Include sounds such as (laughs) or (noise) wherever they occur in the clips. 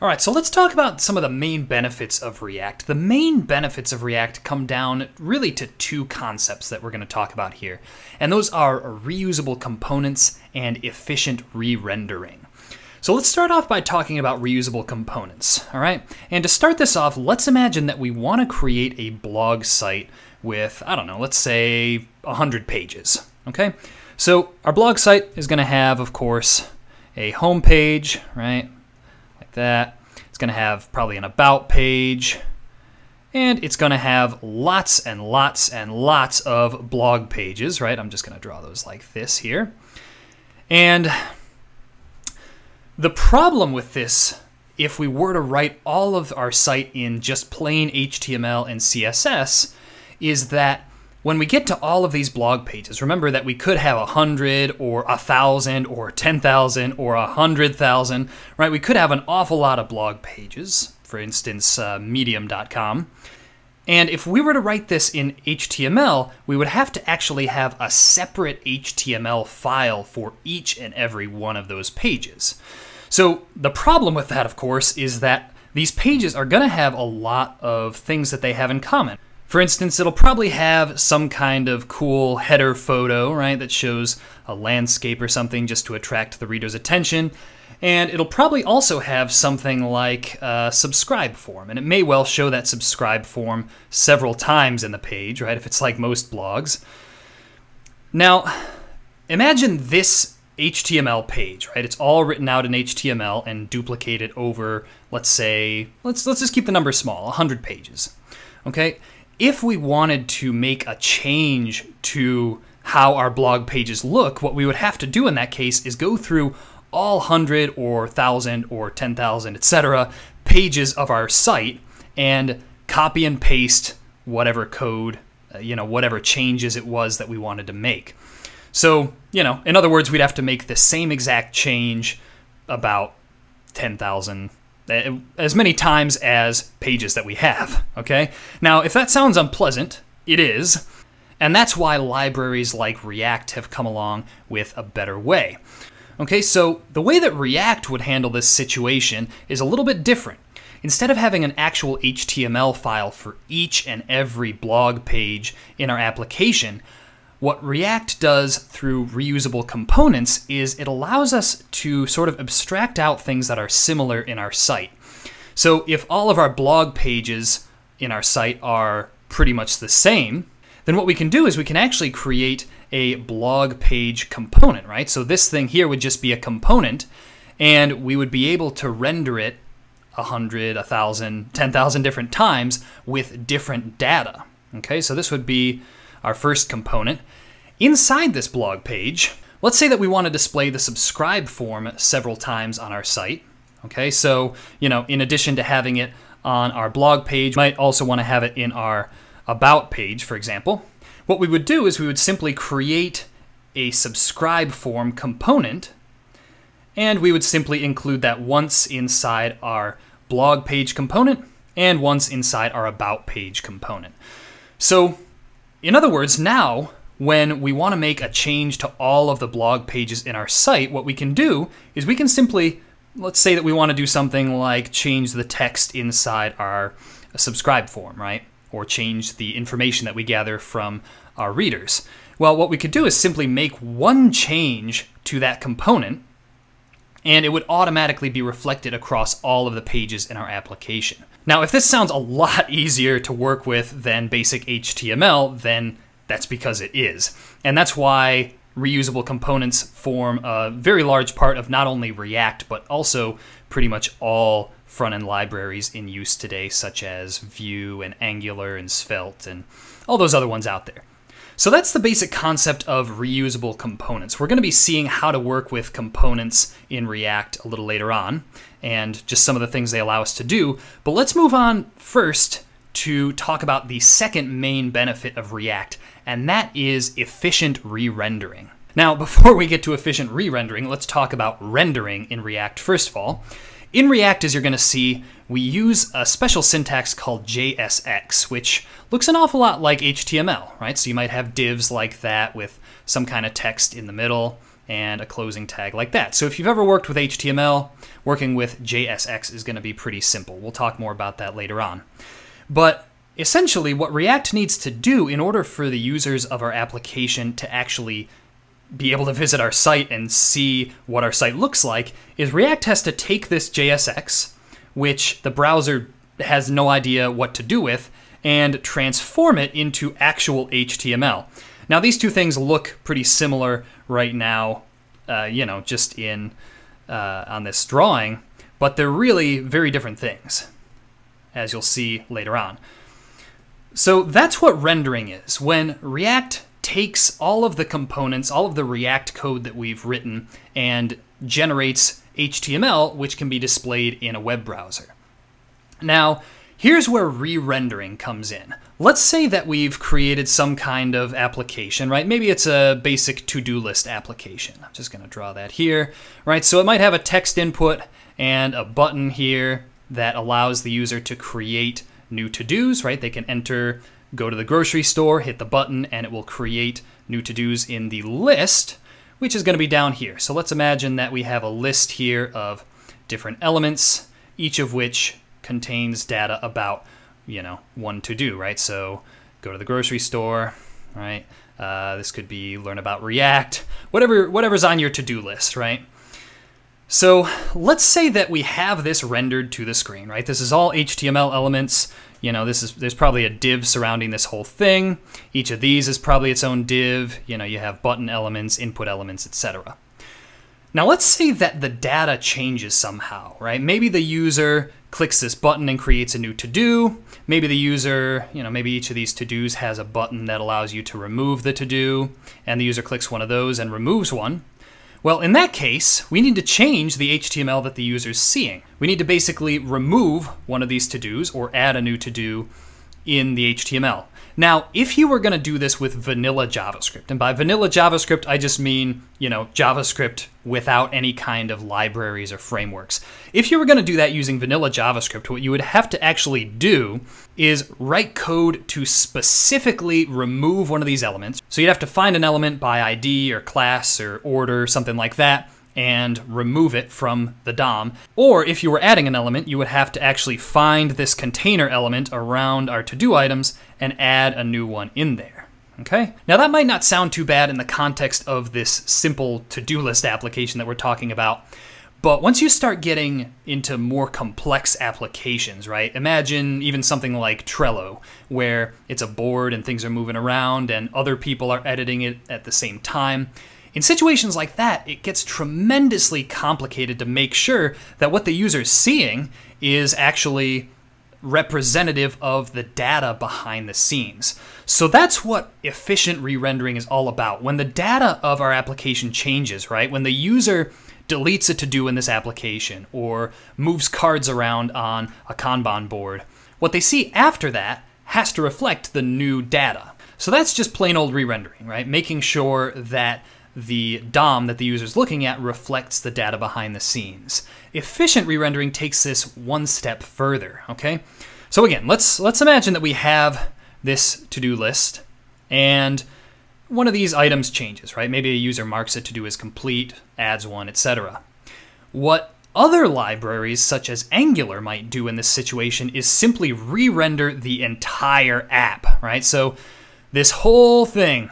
All right, so let's talk about some of the main benefits of React. The main benefits of React come down really to two concepts that we're going to talk about here, and those are reusable components and efficient re-rendering. So let's start off by talking about reusable components, all right? And to start this off, let's imagine that we want to create a blog site with, I don't know, let's say 100 pages, okay? So our blog site is going to have, of course, a home page, right? That. It's going to have probably an about page. And it's going to have lots and lots and lots of blog pages, right? I'm just going to draw those like this here. And the problem with this, if we were to write all of our site in just plain HTML and CSS, is that when we get to all of these blog pages, remember that we could have a hundred or a thousand or ten thousand or a hundred thousand, right? We could have an awful lot of blog pages, for instance, uh, medium.com. And if we were to write this in HTML, we would have to actually have a separate HTML file for each and every one of those pages. So the problem with that, of course, is that these pages are going to have a lot of things that they have in common. For instance, it'll probably have some kind of cool header photo, right, that shows a landscape or something just to attract the reader's attention. And it'll probably also have something like a subscribe form. And it may well show that subscribe form several times in the page, right, if it's like most blogs. Now, imagine this HTML page, right? It's all written out in HTML and duplicated over, let's say, let's let's just keep the number small, 100 pages. Okay? If we wanted to make a change to how our blog pages look, what we would have to do in that case is go through all 100 or 1,000 or 10,000, etc. pages of our site and copy and paste whatever code, uh, you know, whatever changes it was that we wanted to make. So, you know, in other words, we'd have to make the same exact change about 10,000 as many times as pages that we have, okay? Now, if that sounds unpleasant, it is, and that's why libraries like React have come along with a better way. Okay, so the way that React would handle this situation is a little bit different. Instead of having an actual HTML file for each and every blog page in our application, what React does through reusable components is it allows us to sort of abstract out things that are similar in our site. So if all of our blog pages in our site are pretty much the same, then what we can do is we can actually create a blog page component, right? So this thing here would just be a component, and we would be able to render it 100, 1,000, 10,000 different times with different data. Okay, so this would be our first component. Inside this blog page, let's say that we want to display the subscribe form several times on our site. Okay, so, you know, in addition to having it on our blog page, might also want to have it in our about page, for example. What we would do is we would simply create a subscribe form component, and we would simply include that once inside our blog page component and once inside our about page component. So in other words, now when we want to make a change to all of the blog pages in our site, what we can do is we can simply, let's say that we want to do something like change the text inside our subscribe form, right? Or change the information that we gather from our readers. Well, what we could do is simply make one change to that component and it would automatically be reflected across all of the pages in our application. Now, if this sounds a lot (laughs) easier to work with than basic HTML, then that's because it is. And that's why reusable components form a very large part of not only React, but also pretty much all front-end libraries in use today, such as Vue and Angular and Svelte and all those other ones out there. So that's the basic concept of reusable components. We're going to be seeing how to work with components in React a little later on, and just some of the things they allow us to do. But let's move on first to talk about the second main benefit of React, and that is efficient re-rendering. Now, (laughs) before we get to efficient re-rendering, let's talk about rendering in React first of all. In React, as you're going to see, we use a special syntax called JSX, which looks an awful lot like HTML, right? So you might have divs like that with some kind of text in the middle, and a closing tag like that. So if you've ever worked with HTML, working with JSX is going to be pretty simple. We'll talk more about that later on. But essentially, what React needs to do in order for the users of our application to actually be able to visit our site and see what our site looks like is React has to take this JSX, which the browser has no idea what to do with, and transform it into actual HTML. Now, these two things look pretty similar right now, uh, you know, just in uh, on this drawing, but they're really very different things, as you'll see later on. So that's what rendering is. When React takes all of the components, all of the React code that we've written, and generates HTML, which can be displayed in a web browser. Now, here's where re-rendering comes in. Let's say that we've created some kind of application, right? Maybe it's a basic to-do list application. I'm just gonna draw that here, right? So it might have a text input and a button here that allows the user to create new to-dos, right? They can enter go to the grocery store, hit the button, and it will create new to-dos in the list, which is going to be down here. So let's imagine that we have a list here of different elements, each of which contains data about, you know, one to-do, right? So go to the grocery store, right? Uh, this could be learn about React, whatever whatever's on your to-do list, right? So let's say that we have this rendered to the screen, right? This is all HTML elements. You know, this is there's probably a div surrounding this whole thing. Each of these is probably its own div. You know, you have button elements, input elements, etc. Now let's say that the data changes somehow, right? Maybe the user clicks this button and creates a new to-do. Maybe the user, you know, maybe each of these to-dos has a button that allows you to remove the to-do, and the user clicks one of those and removes one. Well, in that case, we need to change the HTML that the user is seeing. We need to basically remove one of these to-dos or add a new to-do in the HTML. Now, if you were going to do this with vanilla JavaScript, and by vanilla JavaScript, I just mean, you know, JavaScript without any kind of libraries or frameworks. If you were going to do that using vanilla JavaScript, what you would have to actually do is write code to specifically remove one of these elements. So you'd have to find an element by ID or class or order, something like that, and remove it from the DOM. Or if you were adding an element, you would have to actually find this container element around our to-do items and add a new one in there. Okay? Now that might not sound too bad in the context of this simple to-do list application that we're talking about, but once you start getting into more complex applications, right? Imagine even something like Trello, where it's a board and things are moving around and other people are editing it at the same time. In situations like that, it gets tremendously complicated to make sure that what the user is seeing is actually representative of the data behind the scenes. So that's what efficient re-rendering is all about. When the data of our application changes, right? When the user deletes a to-do in this application or moves cards around on a Kanban board, what they see after that has to reflect the new data. So that's just plain old re-rendering, right? Making sure that the DOM that the user is looking at reflects the data behind the scenes. Efficient re-rendering takes this one step further, okay? So again, let's let's imagine that we have this to-do list and one of these items changes, right? Maybe a user marks it to do as complete, adds one, etc. What other libraries, such as Angular, might do in this situation is simply re-render the entire app, right? So this whole thing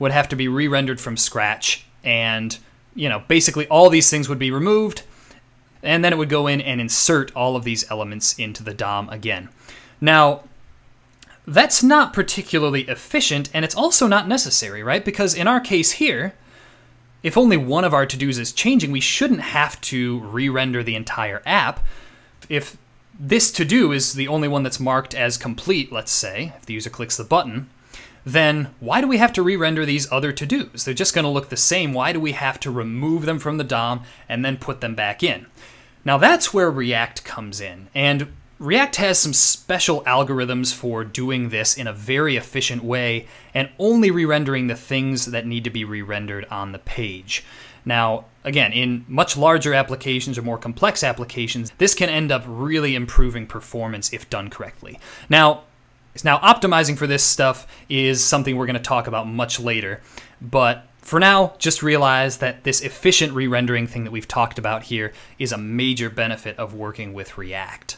would have to be re-rendered from scratch and you know basically all these things would be removed and then it would go in and insert all of these elements into the DOM again. Now, that's not particularly efficient and it's also not necessary, right? Because in our case here, if only one of our to-dos is changing, we shouldn't have to re-render the entire app. If this to-do is the only one that's marked as complete, let's say, if the user clicks the button, then why do we have to re-render these other to-dos? They're just going to look the same. Why do we have to remove them from the DOM and then put them back in? Now that's where React comes in. And React has some special algorithms for doing this in a very efficient way and only re-rendering the things that need to be re-rendered on the page. Now, again, in much larger applications or more complex applications, this can end up really improving performance if done correctly. Now, now, optimizing for this stuff is something we're going to talk about much later, but For now, just realize that this efficient re-rendering thing that we've talked about here is a major benefit of working with React.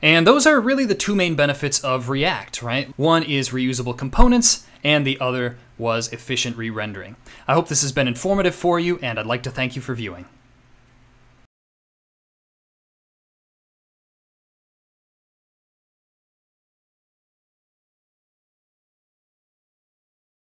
And those are really the two main benefits of React, right? One is reusable components, and the other was efficient re-rendering. I hope this has been informative for you, and I'd like to thank you for viewing.